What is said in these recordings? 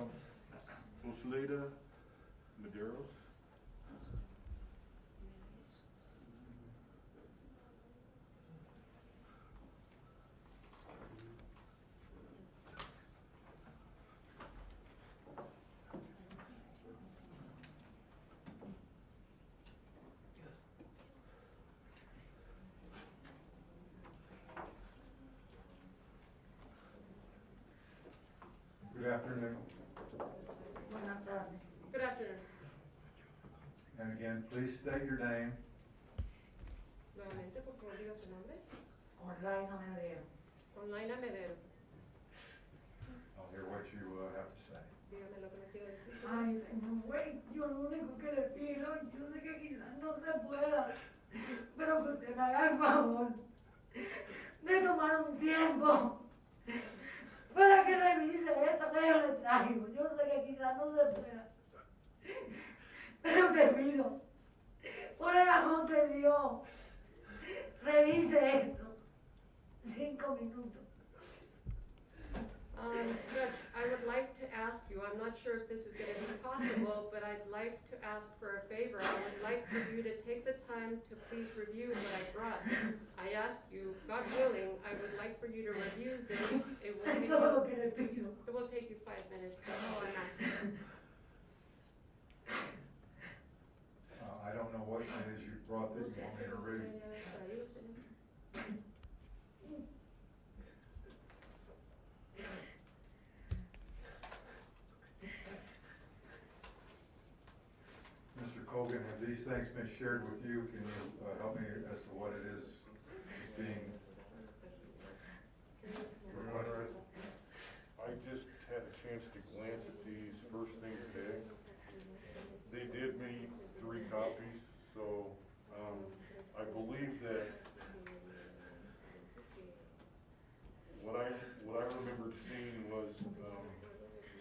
Um, Mederos. Good afternoon. And again, please state your name. Nuevamente, por favor, diga su nombre. Online Amadeo. Online Amedeo. I'll hear what you uh, have to say. Dígame lo que me quiere decir. Ay, señor güey, yo lo único que le pido, yo sé que quizás no se pueda, pero que usted me haga el favor de tomar un tiempo para que revise esto que yo le traigo. Yo sé que quizás no se pueda, pero te pido, por el amor de Dios, revise esto. Cinco minutos. Um, Judge, I would like to ask you, I'm not sure if this is gonna be possible, but I'd like to ask for a favor. I would like for you to take the time to please review what I brought. I ask you, God willing, I would like for you to review this. It will take, you- que le pido. it will take you five minutes, that's all I'm asking. Uh, I don't know what it is you brought that you want me to read. Mr. Colgan, have these things been shared with you? Can you uh, help me as to what it is is being requested? I just had a chance to glance at these first thing today. They did me three copies, so, um, I believe that what I, what I remembered seeing was, um,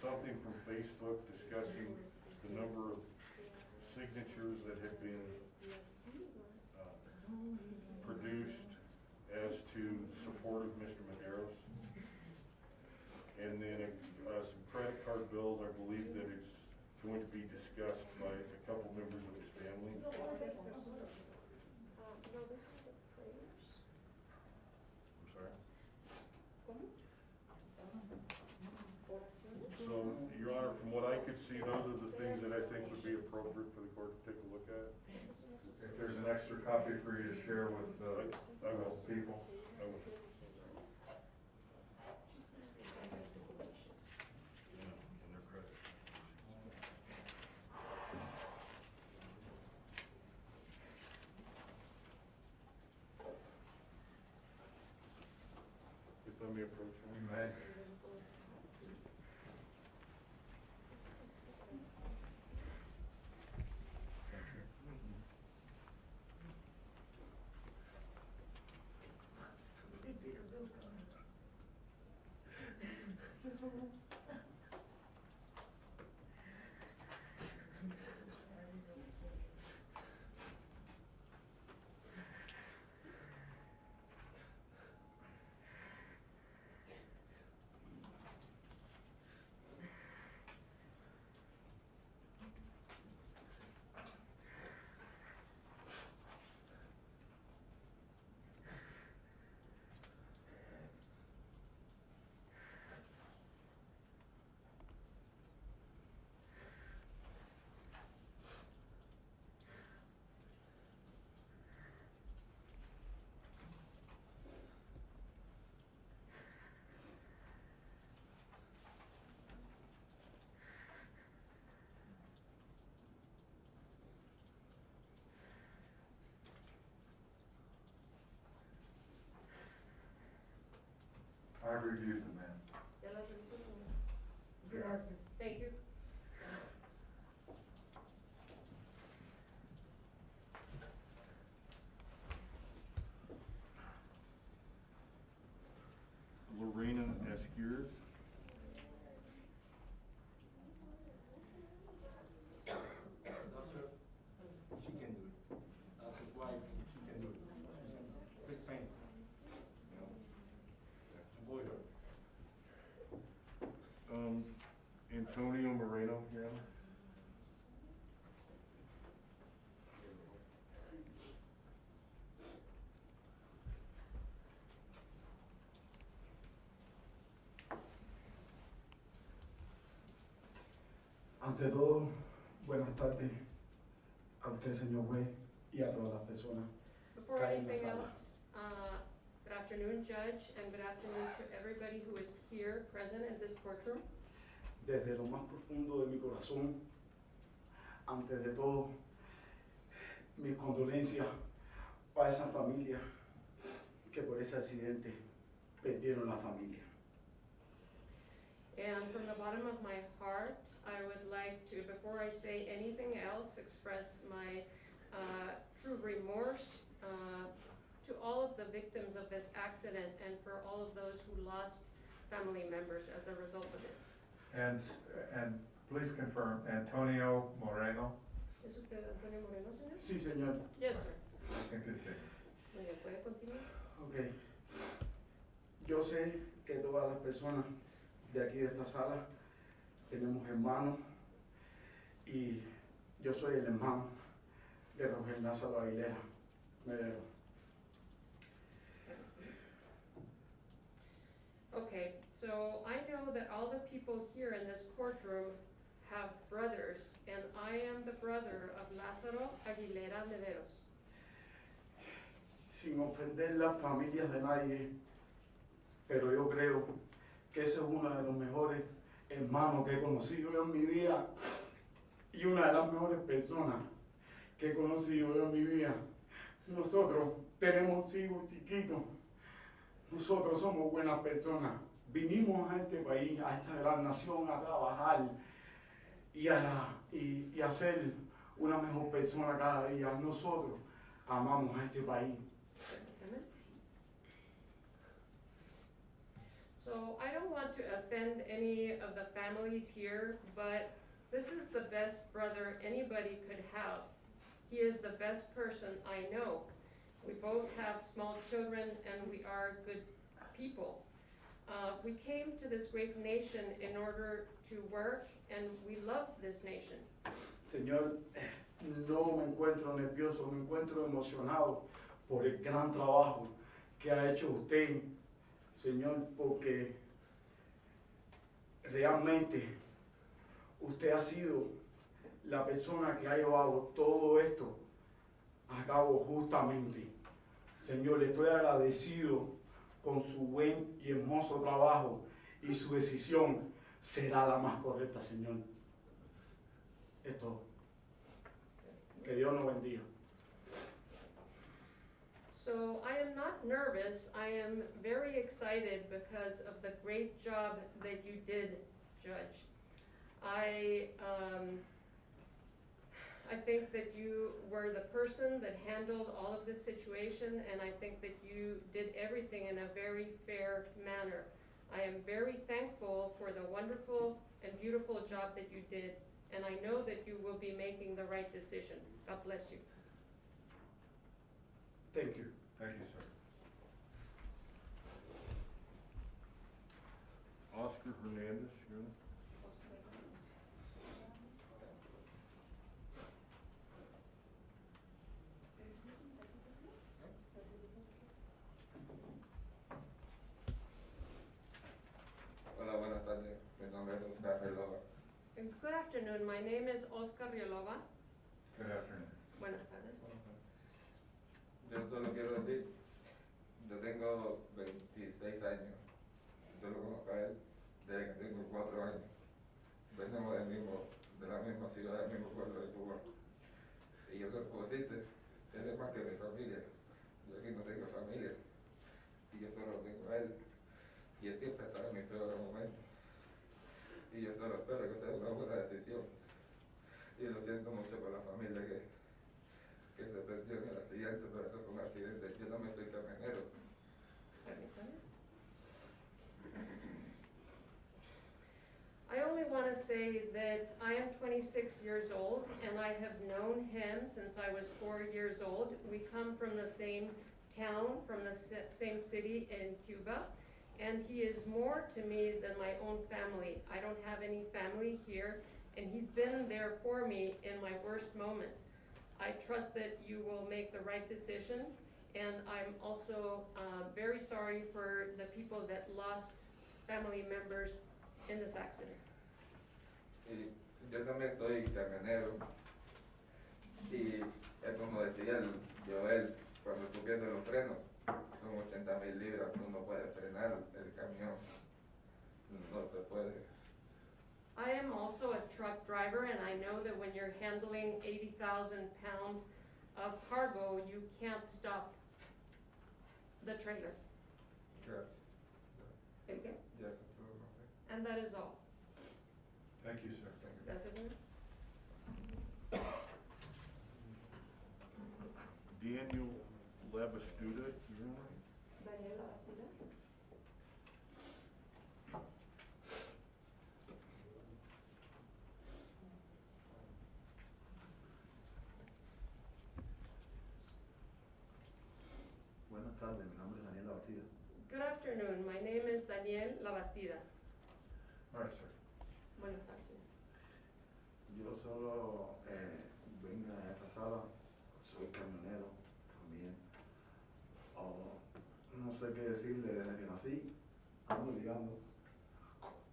something from Facebook discussing the number of signatures that had been, uh, produced as to support of Mr. Mederos. And then, uh, some credit card bills, I believe that is going to be discussed by a couple members of his family. I'm sorry. So, Your Honor, from what I could see, those are the things that I think would be appropriate for the court to take a look at. If there's an extra copy for you to share with uh, I will. people. I will. I may approach him. may. I've reviewed them, ma'am. Ya lo revisé, señor. Gracias. Thank you. Lorena Esquires. That's her, she can do it. That's his wife, she can do it. She's in big pain. You know? Avoid her. Um, and Antonio Moreno, Your Honor. Ante todo, buenas tardes a usted, señor juez, y a todas las personas. Before Karen anything else, uh, good afternoon, Judge, and good afternoon to everybody who is here present in this courtroom. Desde lo más profundo de mi corazón, antes de todo, mis condolencias a esa familia que por ese accidente perdieron la familia. And from the bottom of my heart, I would like to, before I say anything else, express my uh, true remorse uh, to all of the victims of this accident and for all of those who lost family members as a result of it. And, and please confirm, Antonio Moreno, ¿Es usted Antonio Moreno, señor? Sí, señor. Yes, sir. Muy bien, ¿puede continuar? Ok. Yo sé que todas las personas de aquí de esta sala tenemos hermanos y yo soy el hermano de Roger Lázaro Aguilera Medero. Okay, so I know that all the people here in this courtroom have brothers, and I am the brother of Lázaro Aguilera Mederos. Sin ofender las familias de nadie, pero yo creo que ese es uno de los mejores hermanos que he conocido yo en mi vida y una de las mejores personas que he conocido yo en mi vida. Nosotros tenemos hijos chiquitos, nosotros somos buenas personas. Vinimos a este país, a esta gran nación, a trabajar y a, y, y a ser una mejor persona cada día. Nosotros amamos a este país. So I don't want to offend any of the families here, but this is the best brother anybody could have. He is the best person I know. We both have small children and we are good people. Uh, we came to this great nation in order to work and we love this nation. Señor, no me encuentro nervioso, me encuentro emocionado por el gran trabajo que ha hecho usted, Señor, porque realmente usted ha sido la persona que ha llevado todo esto a cabo justamente. Señor, le estoy agradecido con su buen y hermoso trabajo y su decisión será la más correcta, Señor. Es todo. Que Dios nos bendiga. So I am not nervous. I am very excited because of the great job that you did, Judge. I, um, I think that you were the person that handled all of this situation, and I think that you did everything in a very fair manner. I am very thankful for the wonderful and beautiful job that you did, and I know that you will be making the right decision. God bless you. Thank you. Thank you, sir. Oscar Hernandez, Your Oscar Relova. Good afternoon. My name is Oscar Riolova. Good afternoon. Buenas tardes. Yo solo quiero decir, yo tengo 26 años. Yo lo conozco a él desde que tengo 4 años. Venimos del mismo, de la misma ciudad, del mismo pueblo de Cuba. Y yo solo puedo decirte, él es más que mi familia. Yo aquí no tengo familia. Y yo solo tengo a él. Y él siempre está en mis peores momentos. Y yo solo espero que sea una buena decisión. Y lo siento mucho por la familia que, que se perdió en el accidente, pero eso fue un accidente. Yo soy camionero. I only want to say that I am 26 years old and I have known him since I was four years old. We come from the same town, from the same city in Cuba. And he is more to me than my own family. I don't have any family here, and he's been there for me in my worst moments. I trust that you will make the right decision, and I'm also uh, very sorry for the people that lost family members in this accident. Yo también soy camionero. Y es como decía el Joel, cuando pierdes los frenos, son 80 mil libras, tú no puedes frenar el camión. No se puede. I am also a truck driver, and I know that when you're handling 80,000 pounds of cargo, you can't stop the trailer. Gracias. Okay? Ya se pudo. And that is all. Thank you, sir. Gracias, señor. Daniel Labastuda, Buenas tardes. Yo solo eh, vengo a esta sala, soy camionero también. Oh, no sé qué decirle desde que nací, ando ligando.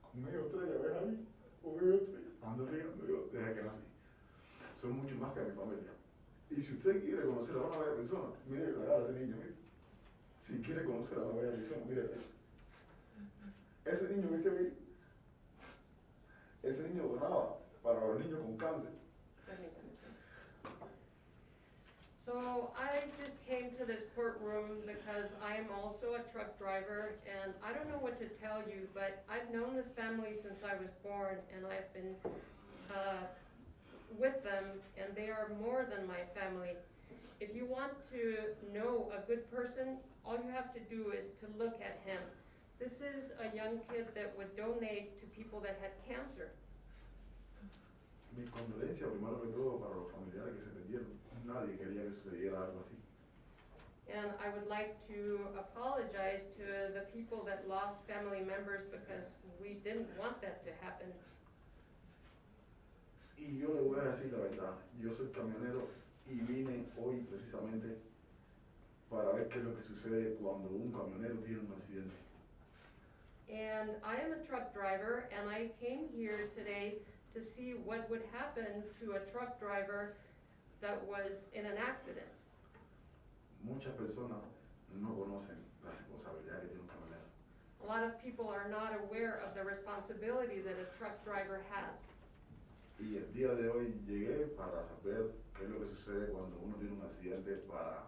Conmigo tres, ¿ves ahí? Conmigo tres. Ando ligando yo desde que nací. Soy mucho más que mi familia. Y si usted quiere conocer a una bella persona, mire la cara de ese niño, mire. Si quiere conocer a una bella persona, mire. Ese niño que ese niño donaba para los niños con cáncer. So I just came to this courtroom because I am also a truck driver and I don't know what to tell you, but I've known this family since I was born and I've been, uh, with them and they are more than my family. If you want to know a good person, all you have to do is to look at him. This is a young kid that would donate to people that had cancer. Mi condolencia primero que todo para los familiares que se perdieron. Nadie quería que sucediera algo así. And I would like to apologize to the people that lost family members because we didn't want that to happen. Y yo le voy a decir la verdad, yo soy camionero y vine hoy precisamente para ver qué es lo que sucede cuando un camionero tiene un accidente. And I am a truck driver and I came here today to see what would happen to a truck driver that was in an accident. Muchas personas no conocen la responsabilidad que tiene un camionero. A lot of people are not aware of the responsibility that a truck driver has. Y el día de hoy llegué para saber qué es lo que sucede cuando uno tiene un accidente para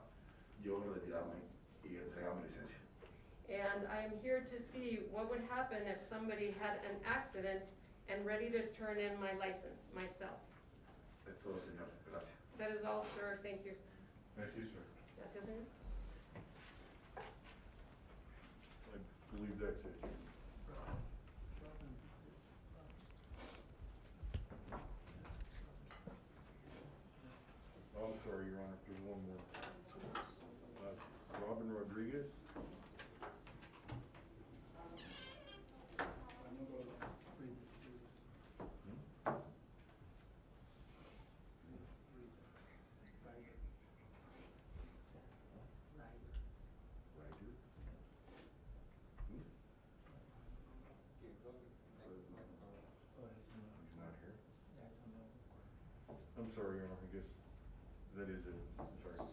yo retirarme y entregar mi licencia. And I am here to see what would happen if somebody had an accident and ready to turn in my license myself. Es todo, señor. Gracias. That is all, sir. Thank you. Thank you, sir. Gracias, señor. I believe that's it. I'm sorry, Your Honor, there's one more. Uh, Robin Rodriguez? Ryder? He's not here? Sorry, Your Honor, I guess that is it. I'm sorry.